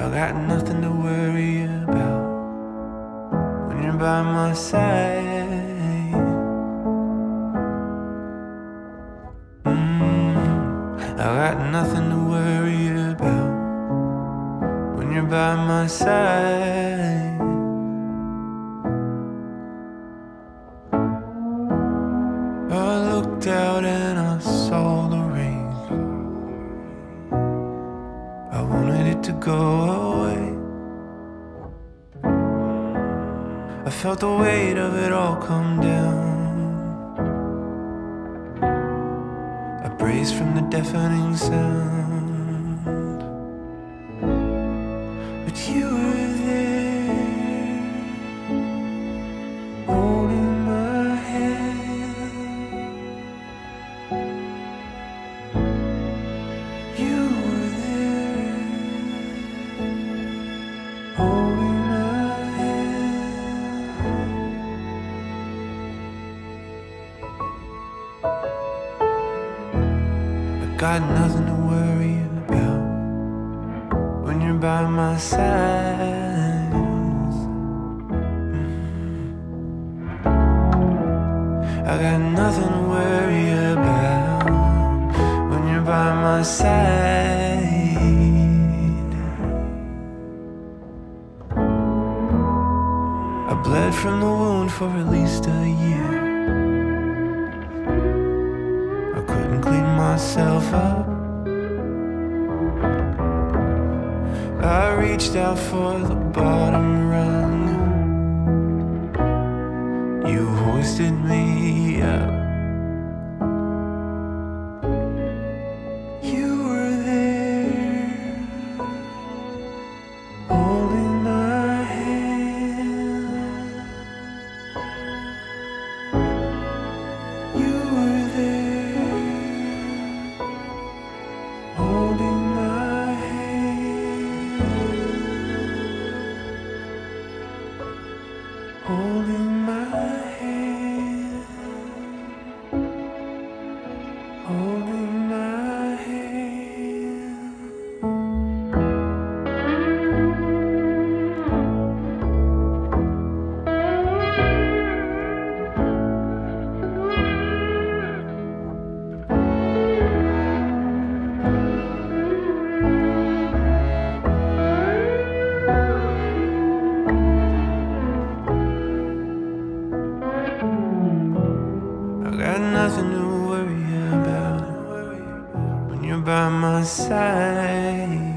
I got nothing to worry about when you're by my side. Mm, I got nothing to worry about when you're by my side. I looked out and I saw it to go away. I felt the weight of it all come down. I braced from the deafening sound. Got nothing to worry about when you're by my side. I got nothing to worry about when you're by my side. I bled from the wound for at least a year. Myself up. I reached out for the bottom Got nothing to worry about when you're by my side.